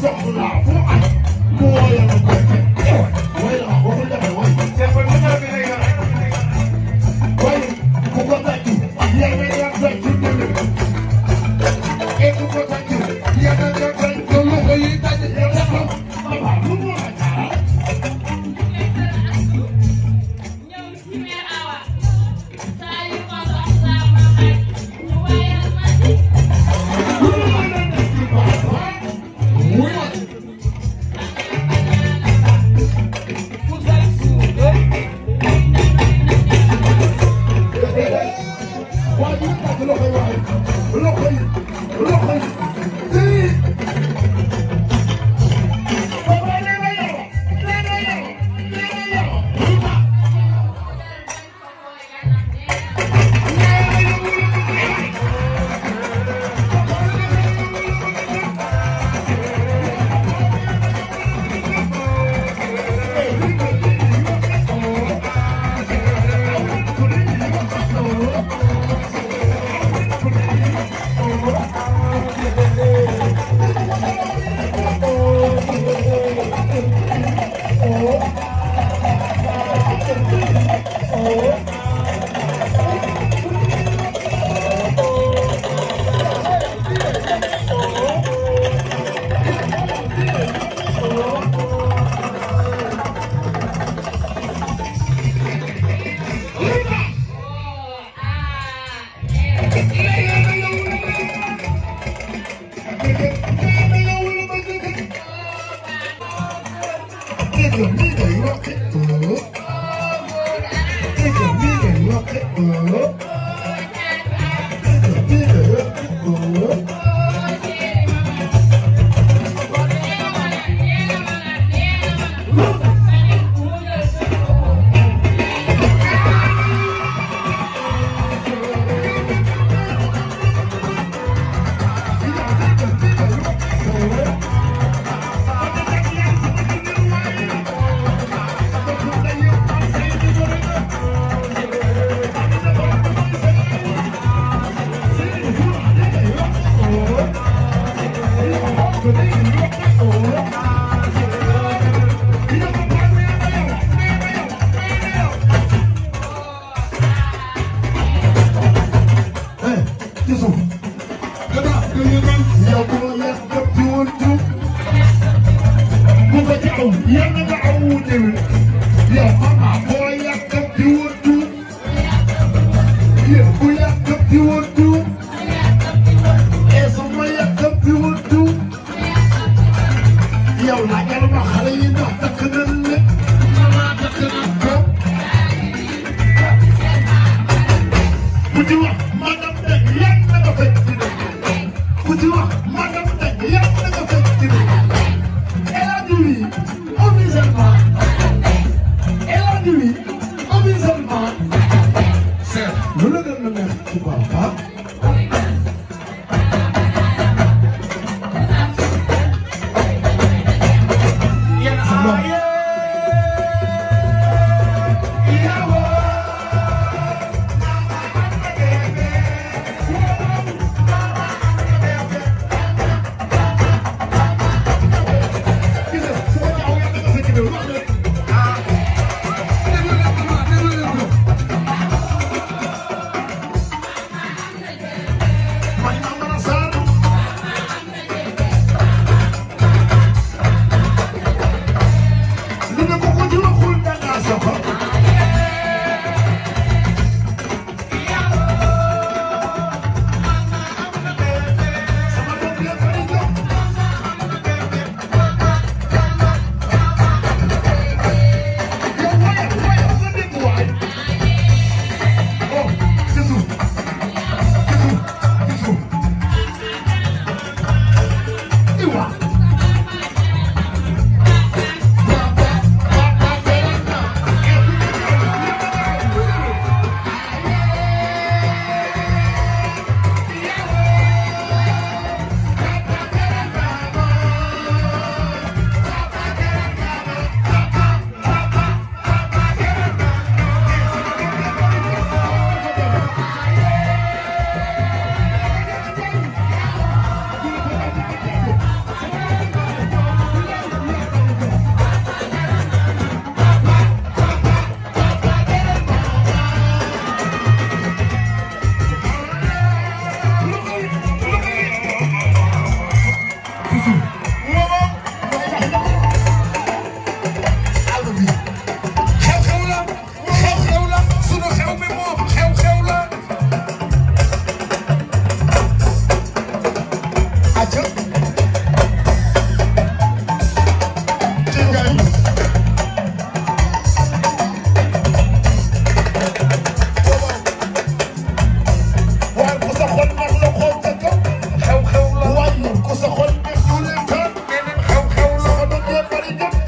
something loud. dugal yow xam nga boo yàq Tipo, tá?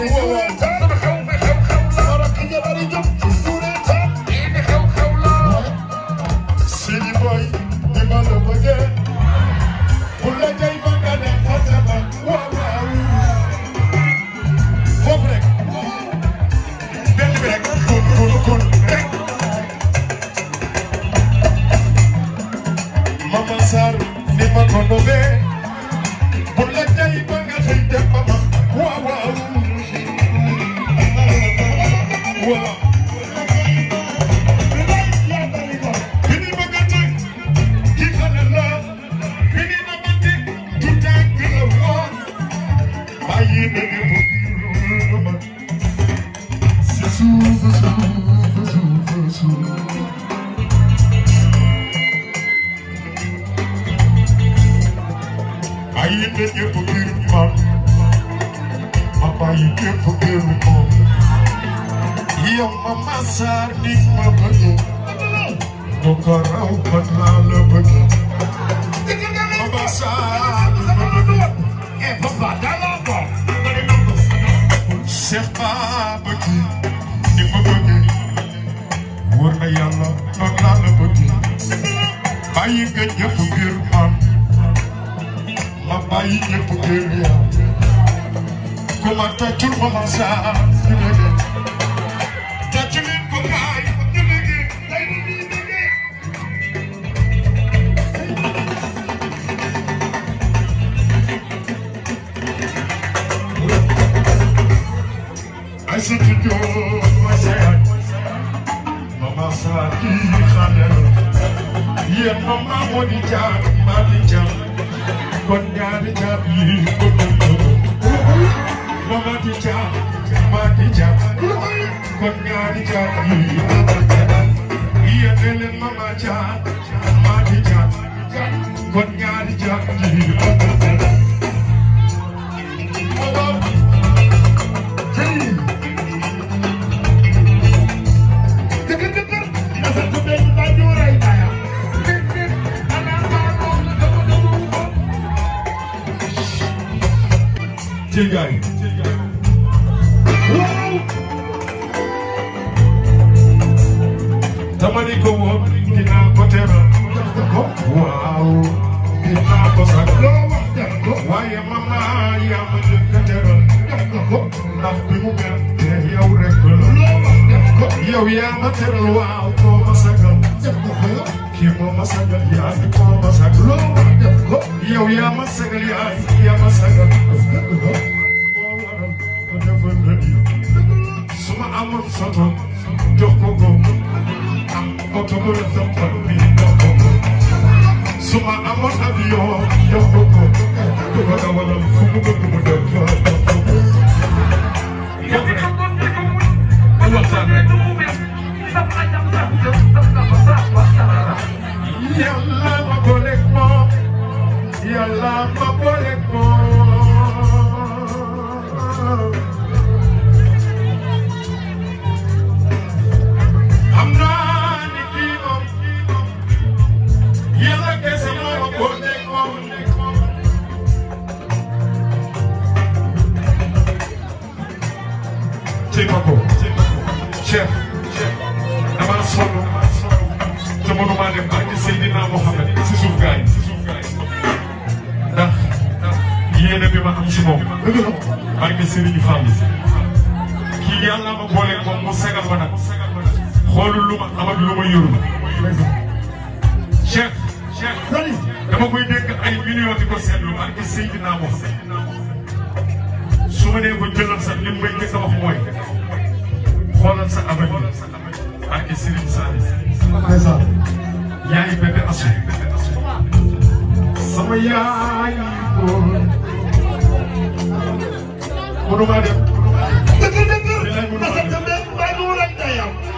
うわう bàyyi nga ñëpp ngir man ma bàyyi ñëpp ngir ku ma tàccul ma ma saa ya mama moo di jaam maa di jaam kon ñaari jaam yi ko mama di jaam maa di jaam kon ñaari jaam yi iya ne leen mama jaam maa di jaam kon ñaari jaam yi Jingai. Tamani ko dina ko wow dina ko saklo ko waye mama ya ma ko tera ko ndax bi mu ya ma wow ko ma kii moo ma sagal yaa fi moo ma sagal loo ma def ko yow yaa ma sagal yaa fi yaa ma sagal moo waral ma defal la di su ma amoon soto jox ko ko am oto bu la sampal bi jox ko ko su ma amoon avion jox ko ko du ko dawalal fu mu bëgg mu ko seetlu barke Seydina Muhammad su ma nee ko jëlal sax li may njëkk a wax mooy xoolal sa abal bi barke Serigne Sall. ndeysaan yaay bébé asu sama yaay góor mënu maa dem. dëgg dëgg. dëgg dëgg.